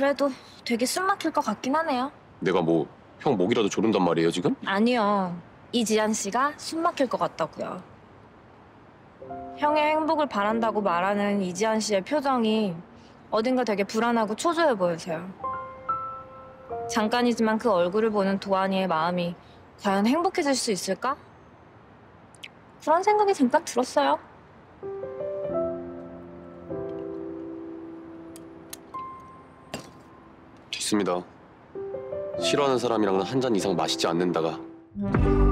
그래도 되게 숨 막힐 것 같긴 하네요. 내가 뭐 형 목이라도 조른단 말이에요 지금? 아니요. 이지한 씨가 숨 막힐 것 같다고요. 형의 행복을 바란다고 말하는 이지한 씨의 표정이 어딘가 되게 불안하고 초조해 보여서요. 잠깐이지만 그 얼굴을 보는 도안이의 마음이 과연 행복해질 수 있을까? 그런 생각이 잠깐 들었어요. 됐습니다. 싫어하는 사람이랑은 한 잔 이상 마시지 않는다가 음.